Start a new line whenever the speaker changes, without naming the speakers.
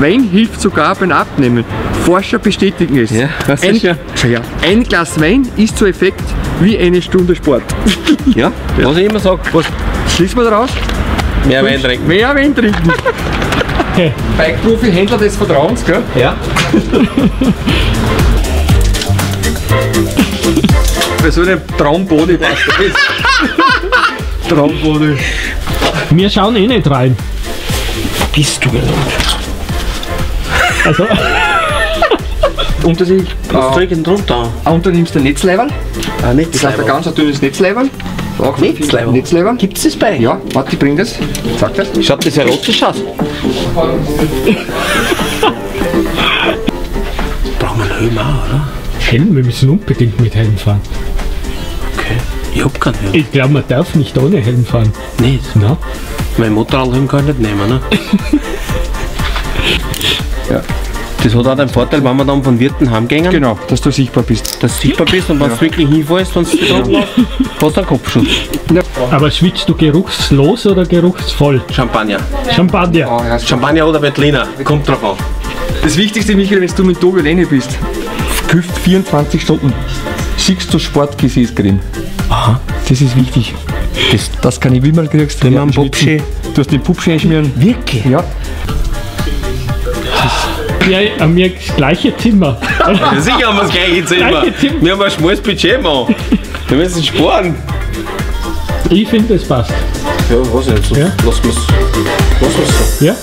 Wein hilft sogar beim Abnehmen. Forscher bestätigen es.
Ja, das
ein,
ist ja-
ein Glas Wein ist so effekt wie eine Stunde Sport.
Ja, was ich immer sage.
Was schließen wir daraus?
Mehr Wein trinken.
Mehr Wein trinken. Bike-Profi-Händler des Vertrauens, gell?
Ja.
Bei so einem Traumbody passt das. Traumbody.
Wir schauen eh nicht rein.
Bist du gelangt?
Also,
Unter sich
Was
äh,
trinken drunter?
unter nimmst du ein Netzleiberl.
Ah, nicht
Das heißt ein ganz ein dünnes Netzleiberl. Auch
Netzleiberl?
Netzleiberl.
Gibt's das bei?
Ja, warte, ich bring das. Sag das.
Schaut das erotisch aus? Brauchen wir einen Helm auch, oder?
Helm, wir müssen unbedingt mit Helm fahren.
Okay. Ich hab keinen Helm.
Ich glaube, man darf nicht ohne Helm fahren.
Nicht.
Na?
Mein Motorradhelm kann ich nicht nehmen, ne?
Ja.
Das hat auch den Vorteil, wenn wir dann von Wirten heimgehen,
Genau, dass du sichtbar bist.
dass du sichtbar bist und wenn du wirklich hinfällst, wenn du betrunken hast, hast du einen Kopfschuss.
Aber schwitzt du geruchslos oder geruchsvoll?
Champagner.
Champagner.
Oh, ja.
Champagner oder Veltliner, kommt drauf an.
Das Wichtigste, Michael, wenn du mit Tobi alleine bist, küft 24 Stunden. Siehst du Sportgesäßcreme.
Aha.
Das ist wichtig.
Das,
Das kann ich Wimmer kriegst.
Wenn man
Ja,
einen
schwitzen. Du hast den Pupschen einschmieren.
wirklich?
Ja.
Ja, haben wir das gleiche Zimmer.
Ja, sicher haben wir das gleiche Zimmer.
Gleiche Zimmer.
Wir haben ein schmales Budget, Mann. Wir müssen sparen.
Ich finde, es passt.
Ja, was jetzt?
Ja?
Lass uns. Lass uns so.
Ja?